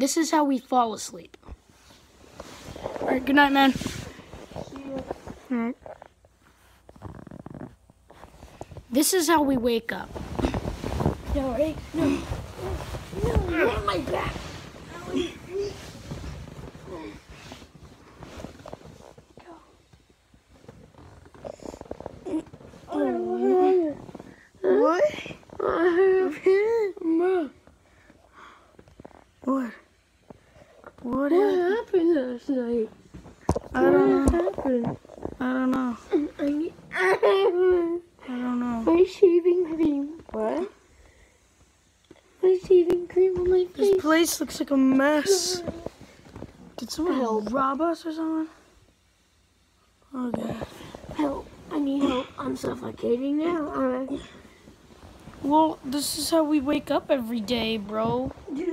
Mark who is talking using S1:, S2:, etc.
S1: This is how we fall asleep. All right, good night, man. All right. This is how we wake up.
S2: No, right? No. No, not on my back.
S1: What?
S2: What
S1: What? What?
S2: happened last night?
S1: I don't
S2: What
S1: know.
S2: happened?
S1: I don't know.
S2: I need
S1: I don't know.
S2: my shaving cream. What? My shaving cream on my face.
S1: This place looks like a mess. Did someone
S2: Help.
S1: rob us or something? Oh god.
S2: Help! I need help. I'm suffocating now.
S1: Well, this is how we wake up every day, bro.
S2: do